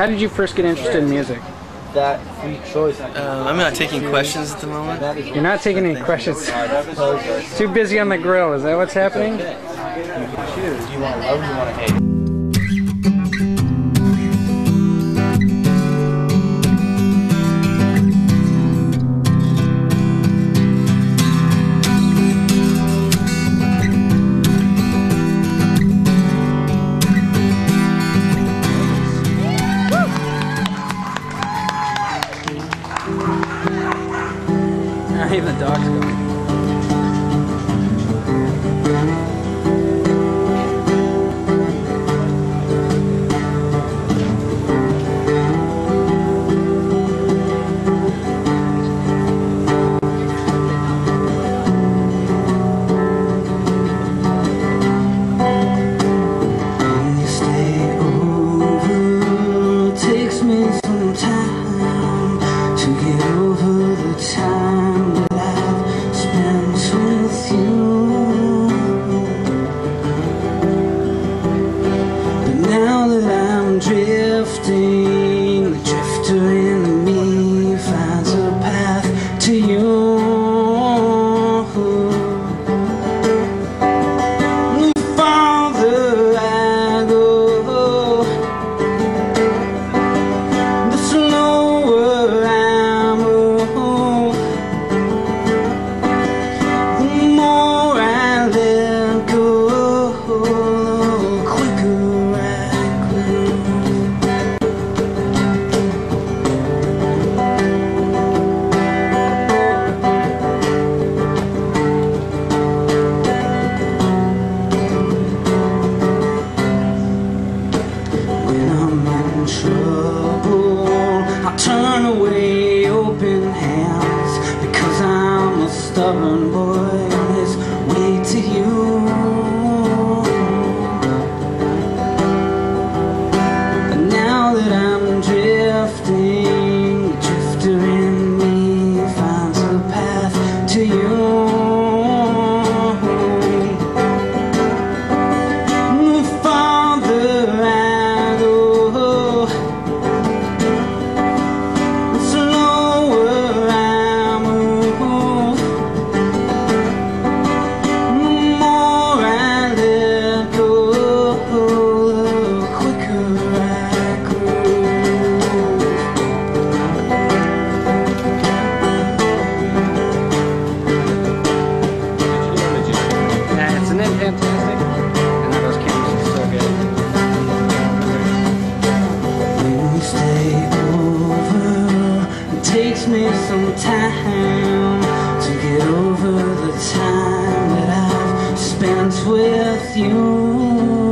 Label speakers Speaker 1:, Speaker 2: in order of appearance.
Speaker 1: how did you first get interested in music?
Speaker 2: That free choice.
Speaker 3: Um, I'm not taking questions at the moment.
Speaker 1: You're not taking any questions. Too busy on the grill. Is that what's happening?
Speaker 2: You can choose. You want to love or you want to hate?
Speaker 1: Not even the dog's going.
Speaker 4: Drifting, stubborn boy on his way to you. But now that I'm drifting, stay over, it takes me some time to get over the time that I've spent with you.